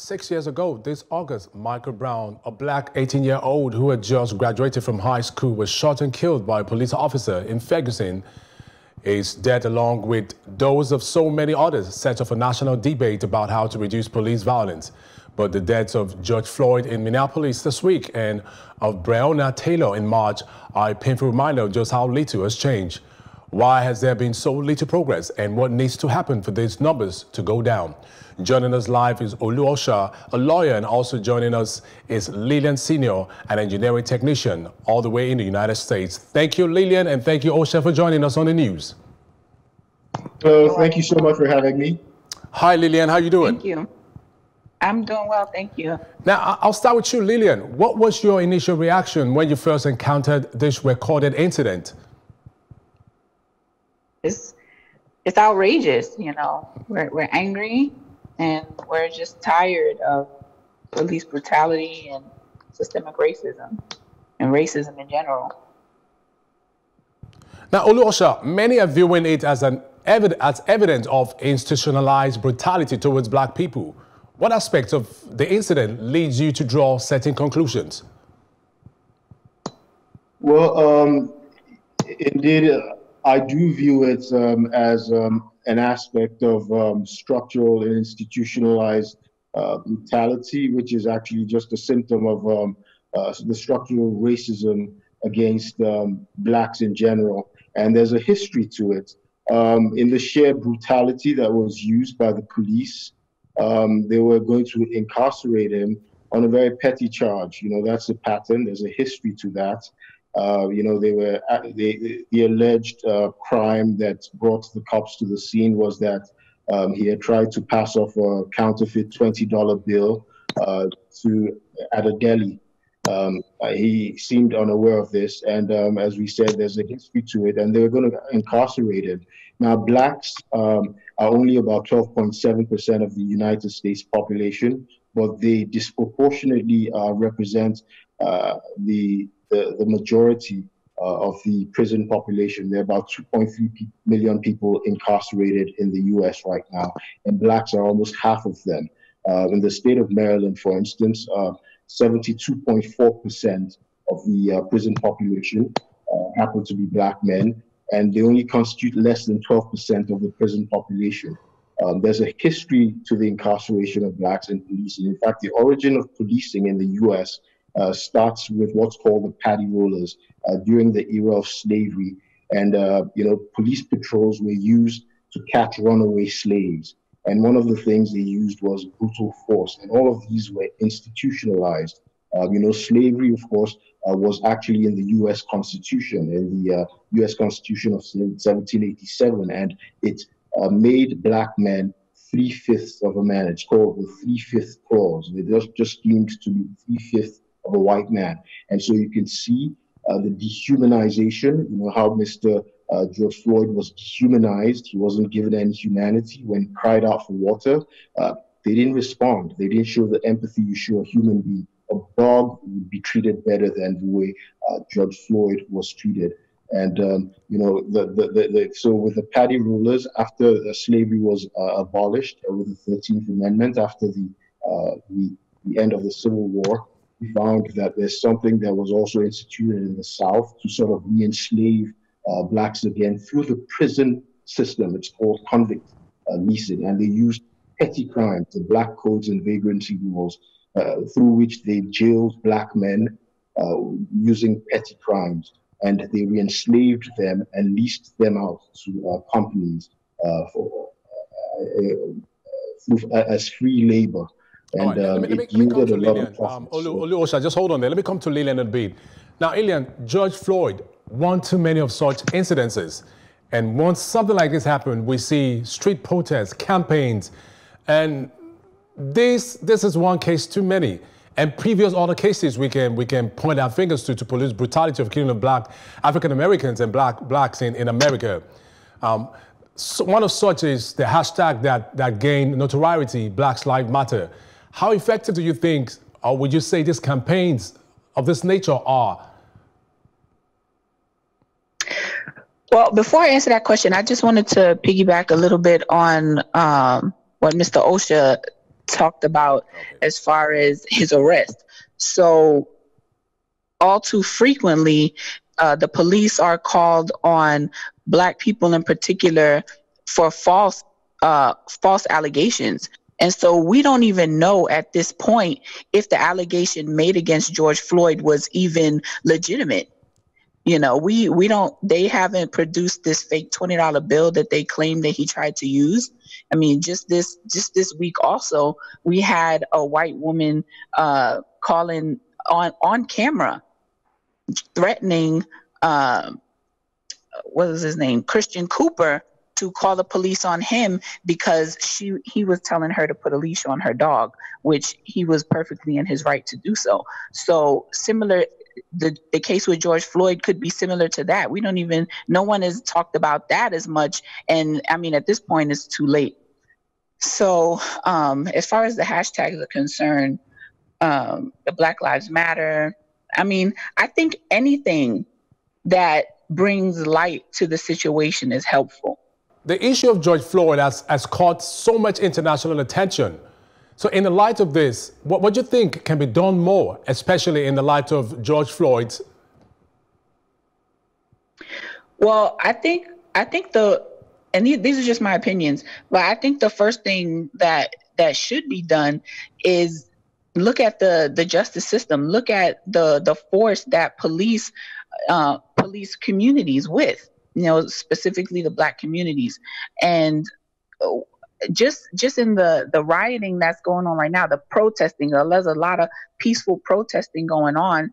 Six years ago, this August, Michael Brown, a black 18-year-old who had just graduated from high school, was shot and killed by a police officer in Ferguson. His death, along with those of so many others, set off a national debate about how to reduce police violence. But the deaths of George Floyd in Minneapolis this week and of Breonna Taylor in March are a painful reminder of just how little has changed. Why has there been so little progress and what needs to happen for these numbers to go down? Joining us live is Olu Osha, a lawyer, and also joining us is Lilian Senior, an engineering technician all the way in the United States. Thank you, Lilian, and thank you, Osha, for joining us on the news. Uh, thank you so much for having me. Hi, Lilian. How you doing? Thank you. I'm doing well, thank you. Now, I'll start with you, Lilian. What was your initial reaction when you first encountered this recorded incident? It's it's outrageous. You know, we're we're angry and we're just tired of police brutality and systemic racism and racism in general. Now, Oluosha, many are viewing it as an evid as evidence of institutionalized brutality towards black people. What aspect of the incident leads you to draw certain conclusions? Well, um, indeed, uh, I do view it um, as um, an aspect of um, structural and institutionalized uh, brutality, which is actually just a symptom of um, uh, the structural racism against um, blacks in general. And there's a history to it. Um, in the sheer brutality that was used by the police, they were going to incarcerate him on a very petty charge. You know, that's a pattern. There's a history to that. Uh, you know, they were uh, they, the alleged uh, crime that brought the cops to the scene was that um, he had tried to pass off a counterfeit twenty dollar bill uh, to at a deli. Um, uh, he seemed unaware of this, and um, as we said, there's a history to it, and they were going to incarcerate him. Now, blacks um, are only about 12.7% of the United States population, but they disproportionately represent the the, the majority uh, of the prison population. There are about 2.3 million people incarcerated in the US right now, and blacks are almost half of them. Uh, in the state of Maryland, for instance, 72.4% uh, of the uh, prison population uh, happen to be black men, and they only constitute less than 12% of the prison population. Um, there's a history to the incarceration of blacks in policing. In fact, the origin of policing in the US starts with what's called the paddy rollers uh, during the era of slavery. And, uh, you know, police patrols were used to catch runaway slaves. And one of the things they used was brutal force. And all of these were institutionalized. Uh, you know, slavery, of course, uh, was actually in the U.S. Constitution, in the uh, U.S. Constitution of 1787, and it made black men three fifths of a man. It's called the three fifth clause. It just just deemed to be three fifths of a white man. And so you can see uh, the dehumanization, you know, how Mr. Uh, George Floyd was dehumanized. He wasn't given any humanity when he cried out for water. Uh, they didn't respond. They didn't show the empathy you show a human being. A dog would be treated better than the way uh, George Floyd was treated. And um, you know, the, the, the, the, so with the paddy rollers, after uh, slavery was uh, abolished uh, with the 13th Amendment, after the, the the end of the Civil War, we found that there's something that was also instituted in the South to sort of re-enslave uh, blacks again through the prison system. It's called convict uh, leasing, and they used petty crimes, the black codes and vagrancy laws, uh, through which they jailed black men uh, using petty crimes, and they re-enslaved them and leased them out to uh, companies uh, for, as free labor. And right, um, let me, let me, come to Lilian. Um, Olu, Osha, just hold on there. Let me come to Lilian a bit. Now, Lilian, George Floyd, one too many of such incidences. And once something like this happens, we see street protests, campaigns, and this this is one case too many. And previous other cases we can we can point our fingers to to police brutality of killing of black African Americans and black blacks in, in America. Um, so one of such is the hashtag that that gained notoriety, Blacks Lives Matter. How effective do you think, or would you say these campaigns of this nature are? Well, before I answer that question, I just wanted to piggyback a little bit on um, what Mr. Osha talked about okay. as far as his arrest. So, all too frequently, uh, the police are called on black people in particular for false uh, false allegations. And so we don't even know at this point if the allegation made against George Floyd was even legitimate. You know, we we don't they haven't produced this fake $20 bill that they claim that he tried to use. I mean, just this just this week also, we had a white woman uh calling on on camera threatening um what was his name? Christian Cooper to call the police on him because she he was telling her to put a leash on her dog, which he was perfectly in his right to do so. So similar the, the case with George Floyd could be similar to that. We don't even no one has talked about that as much. And I mean at this point it's too late. So um, as far as the hashtags are concerned, um, the Black Lives Matter, I mean, I think anything that brings light to the situation is helpful the issue of George Floyd has, has caught so much international attention. So, in the light of this, what, what do you think can be done more, especially in the light of George Floyd's? Well, I think I think the and these are just my opinions, but I think the first thing that that should be done is look at the the justice system, look at the the force that police uh, police communities with you know, specifically the black communities. And uh, just just in the the rioting that's going on right now, the protesting, uh, there's a lot of peaceful protesting going on,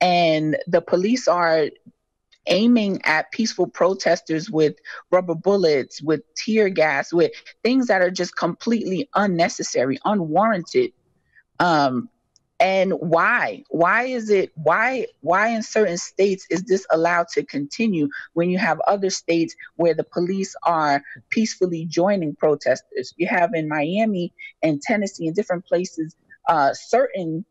and the police are aiming at peaceful protesters with rubber bullets, with tear gas, with things that are just completely unnecessary, unwarranted. Um, and why? Why is it why why in certain states is this allowed to continue when you have other states where the police are peacefully joining protesters? You have in miami and tennessee and different places uh, certain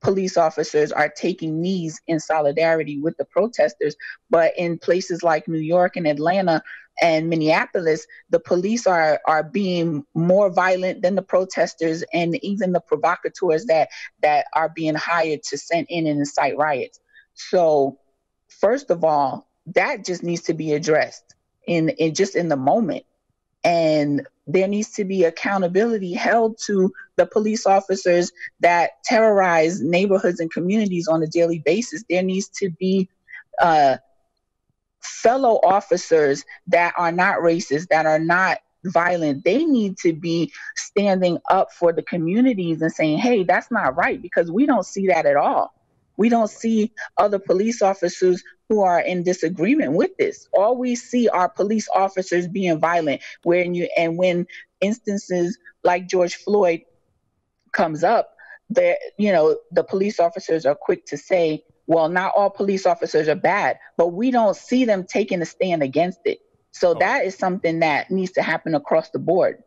police officers are taking knees in solidarity with the protesters. But in places like new york and atlanta and Minneapolis, the police are are being more violent than the protesters and even the provocateurs that that are being hired to send in and incite riots. So, first of all, that just needs to be addressed in, in just in the moment. And there needs to be accountability held to the police officers that terrorize neighborhoods and communities on a daily basis. There needs to be uh, fellow officers that are not racist, that are not violent, they need to be standing up for the communities and saying, hey, that's not right, because we don't see that at all. We don't see other police officers who are in disagreement with this. All we see are police officers being violent. When you and when instances like George Floyd comes up, that you know the police officers are quick to say, well, not all police officers are bad, but we don't see them taking a stand against it. So oh. that is something that needs to happen across the board.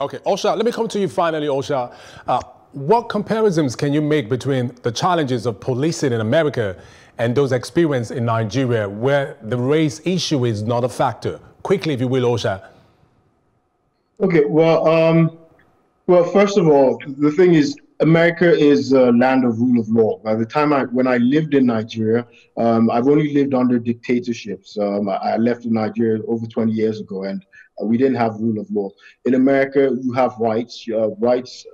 Okay, Osha, let me come to you finally, Osha. Uh, what comparisons can you make between the challenges of policing in America and those experienced in Nigeria, where the race issue is not a factor? Quickly, if you will, Osha. Okay, well, um, well, first of all, the thing is, America is a land of rule of law. By the time I, when I lived in Nigeria, um, I've only lived under dictatorships. Um, I left Nigeria over 20 years ago, and uh, we didn't have rule of law. In America, you have rights. You have rights.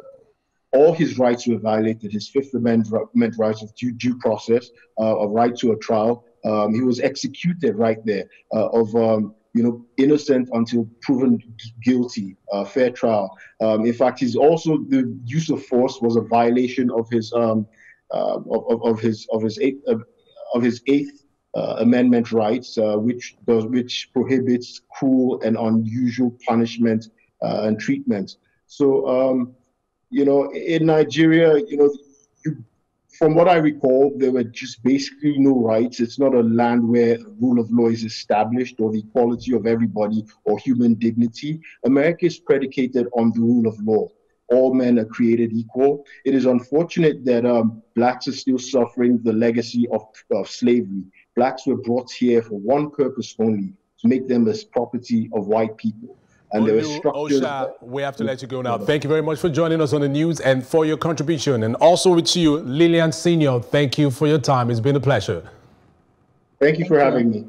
All his rights were violated. His Fifth Amendment rights of due, due process, uh, a right to a trial. Um, he was executed right there uh, of um, you know, innocent until proven guilty, uh, fair trial. Um, in fact, he's also the use of force was a violation of his um, uh, of, of, his of his eighth of, of his eighth uh, amendment rights, uh, which does which prohibits cruel and unusual punishment uh, and treatment. So, um, you know, in Nigeria, you know, from what I recall, there were just basically no rights. It's not a land where rule of law is established or the equality of everybody or human dignity. America is predicated on the rule of law. All men are created equal. It is unfortunate that um, blacks are still suffering the legacy of, of slavery. Blacks were brought here for one purpose only to make them as property of white people. And there were structures. Osha, we have to let you go now. Thank you very much for joining us on the news and for your contribution. And also with you, Lilian Senior, thank you for your time. It's been a pleasure. Thank you for having me.